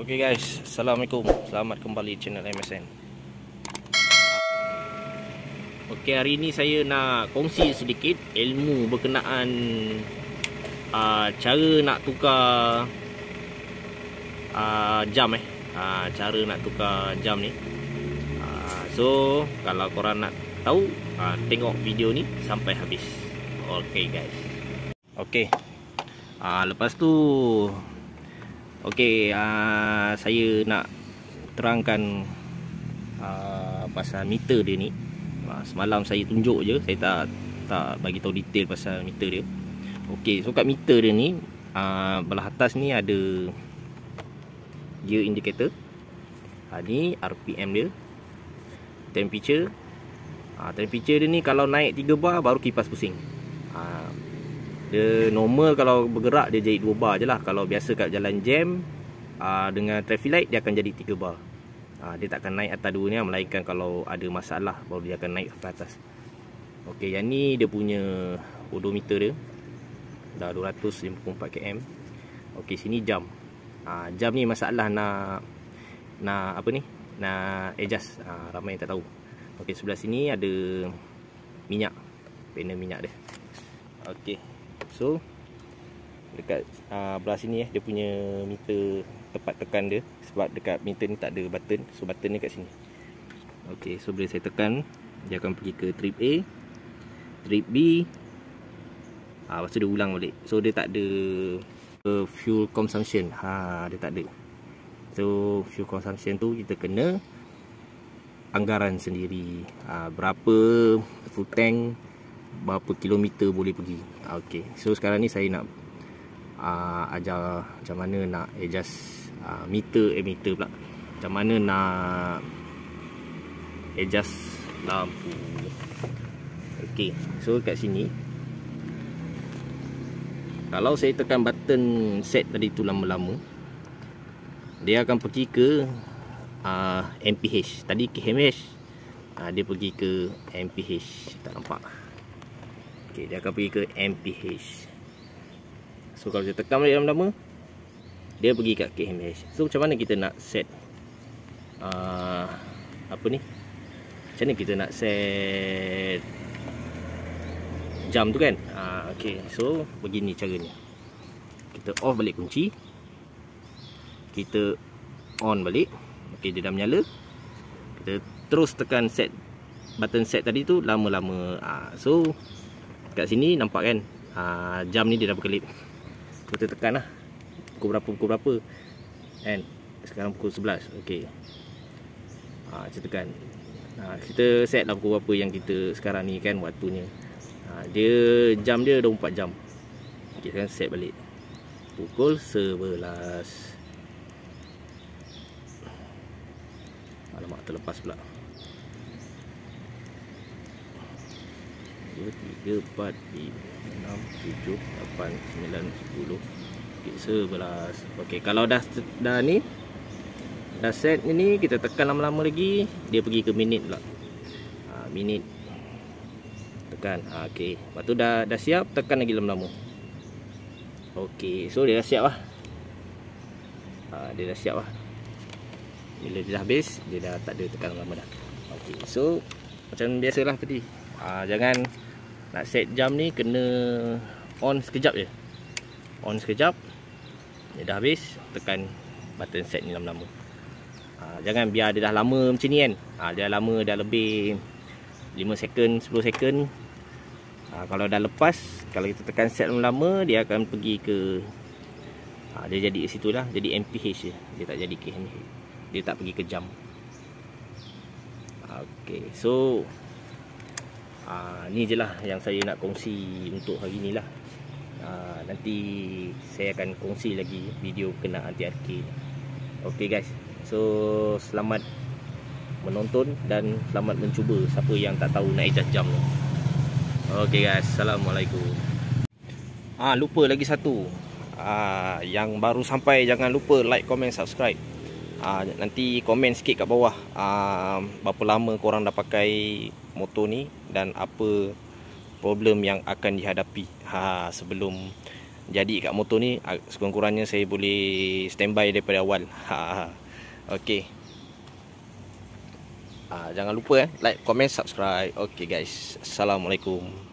Okay guys, Assalamualaikum. Selamat kembali channel MSN Okay hari ni saya nak kongsi sedikit ilmu berkenaan uh, Cara nak tukar uh, jam eh. Uh, Cara nak tukar jam ni. Uh, So kalau korang nak tahu uh, Tengok video ni sampai habis. Okay guys. Okay uh, Lepas tu Okey, uh, saya nak terangkan uh, pasal meter dia ni. Uh, semalam saya tunjuk je, saya tak tak bagi tahu detail pasal meter dia. Okey, so kat meter dia ni, uh, belah atas ni ada gear indicator. Uh, ni RPM dia. Temperature. Uh, temperature dia ni kalau naik 3 bar baru kipas pusing. Uh, dia normal kalau bergerak dia jadi 2 bar je lah Kalau biasa kat jalan jam uh, Dengan traffic light dia akan jadi 3 bar. Uh, Dia tak akan naik atas 2 ni Melainkan kalau ada masalah Baru dia akan naik ke atas. Ok yang ni dia punya odometer dia. Dah 254 km. Ok sini jam. Uh, Jam ni masalah nak Nak apa ni? Nak adjust. Uh, Ramai yang tak tahu. Ok sebelah sini ada Minyak. Panel minyak dia. Ok So dekat uh, belah sini eh dia punya meter tepat tekan dia sebab dekat meter ni tak ada button. So button ni kat sini. Okey, so bila saya tekan dia akan pergi ke trip A, trip B. Ah, lepas tu dia ulang balik. So dia tak ada uh, fuel consumption. Ha, dia tak ada. So fuel consumption tu kita kena anggaran sendiri. Ha, berapa full tank berapa kilometer boleh pergi. Okey. So sekarang ni saya nak uh, ajar macam mana nak adjust uh, meter eh meter pula. Macam mana nak adjust lampu. Okey. So kat sini kalau saya tekan button set tadi tu lama-lama dia akan pergi ke uh, MPH. Tadi KMH. Uh, dia pergi ke MPH. Tak nampak. Okay, dia akan pergi ke MPH. So kalau saya tekan balik lama-lama dia pergi kat KMH. So macam mana kita nak set uh, apa ni? Macam mana kita nak set jam tu kan? Uh, okay, so begini caranya. Kita off balik kunci. Kita on balik. Okay, dia dah menyala. Kita terus tekan set button set tadi tu lama-lama. Uh, so kat sini nampak kan? Uh, jam ni dia dah berkelip kita tekan lah. Pukul berapa pukul berapa? Kan? Sekarang pukul 11 ok uh, kita tekan. Uh, kita set lah pukul berapa yang kita sekarang ni kan waktunya. Uh, dia jam dia 24 jam. Kita kan set balik. Pukul 11 alamak terlepas pula 2, 3, 4, 5, 6, 7, 8, 9, 10 okay, 11 ok kalau dah dah ni dah set ni kita tekan lama-lama lagi dia pergi ke minit pula. Ha, minit. Tekan. Ha, ok lepas tu dah, dah siap tekan lagi lama-lama. Ok so dia dah siap lah. Ha, dia dah siap lah. Bila dia dah habis dia dah tak ada tekan lama dah. Ok so macam biasalah tadi. Ha, jangan nak set jam ni kena on sekejap je. On sekejap dia dah habis tekan button set ni lama-lama. Ha, jangan biar dia dah lama macam ni kan. Ha, dia dah lama dah lebih 5 second 10 second. Ha, kalau dah lepas kalau kita tekan set lama-lama dia akan pergi ke ha, dia jadi ke situ lah. Jadi MPH je. Dia tak jadi ke dia tak pergi ke jam. Ok so Ah, ni je lah yang saya nak kongsi untuk hari ni lah. Ah, Nanti saya akan kongsi lagi video kena anti-arcade Ok guys. So selamat menonton dan selamat mencuba Siapa yang tak tahu nak adjust jam Ok guys. Assalamualaikum. Ah Lupa lagi satu. Aa, Yang baru sampai jangan lupa like, comment, subscribe. Aa, Nanti komen sikit kat bawah. Aa, Berapa lama korang dah pakai motor ni dan apa problem yang akan dihadapi ha sebelum jadi kat motor ni sekurang-kurangnya saya boleh standby daripada awal. Ha. ha. Okey. Ah, jangan lupa eh like, comment, subscribe. Okey guys. Assalamualaikum.